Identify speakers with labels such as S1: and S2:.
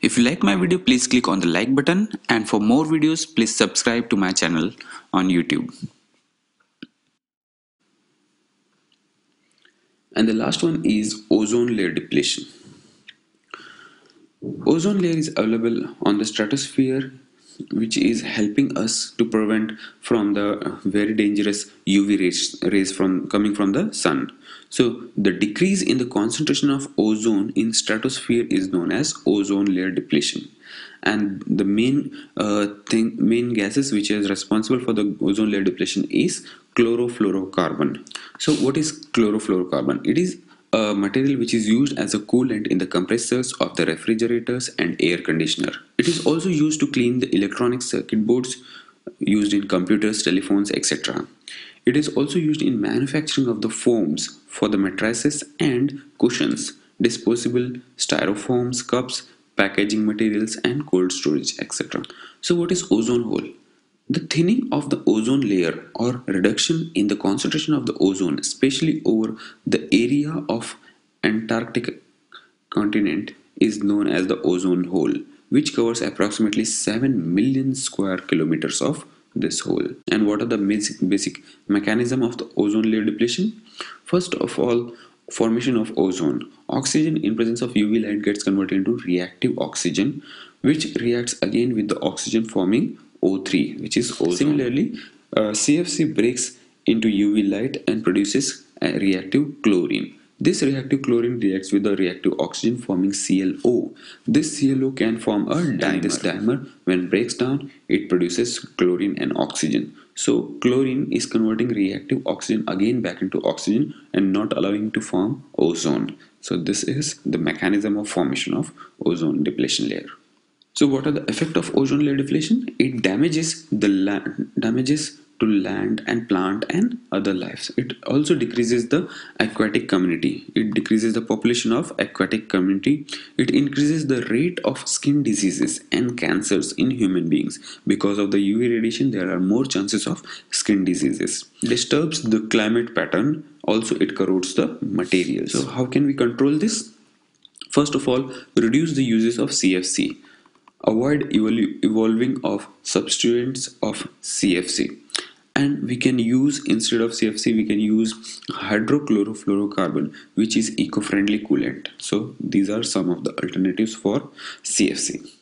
S1: If you like my video, please click on the like button and for more videos, please subscribe to my channel on YouTube.
S2: And the last one is ozone layer depletion. Ozone layer is available on the stratosphere which is helping us to prevent from the very dangerous UV rays, rays from coming from the sun. So the decrease in the concentration of ozone in stratosphere is known as ozone layer depletion. And the main uh, thing, main gases which is responsible for the ozone layer depletion is chlorofluorocarbon. So what is chlorofluorocarbon? It is a material which is used as a coolant in the compressors of the refrigerators and air conditioner. It is also used to clean the electronic circuit boards used in computers, telephones, etc. It is also used in manufacturing of the foams for the mattresses and cushions, disposable styrofoams, cups, packaging materials and cold storage, etc. So what is ozone hole? The thinning of the ozone layer or reduction in the concentration of the ozone, especially over the area of Antarctic continent is known as the ozone hole, which covers approximately 7 million square kilometers of this hole. And what are the basic, basic mechanism of the ozone layer depletion? First of all, formation of ozone. Oxygen in presence of UV light gets converted into reactive oxygen, which reacts again with the oxygen forming O3 which is ozone. Similarly, uh, CFC breaks into UV light and produces a reactive chlorine. This reactive chlorine reacts with the reactive oxygen forming ClO. This ClO can form a dimer. This dimer when breaks down it produces chlorine and oxygen. So chlorine is converting reactive oxygen again back into oxygen and not allowing to form ozone. So this is the mechanism of formation of ozone depletion layer. So what are the effect of ozone layer depletion? It damages the land, damages to land and plant and other lives. It also decreases the aquatic community. It decreases the population of aquatic community. It increases the rate of skin diseases and cancers in human beings. Because of the UV radiation, there are more chances of skin diseases. Disturbs the climate pattern. Also, it corrodes the materials. So how can we control this? First of all, reduce the uses of CFC avoid evolving of substituents of CFC and we can use instead of CFC we can use hydrochlorofluorocarbon which is eco-friendly coolant. So these are some of the alternatives for CFC